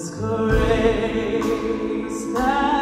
This grace that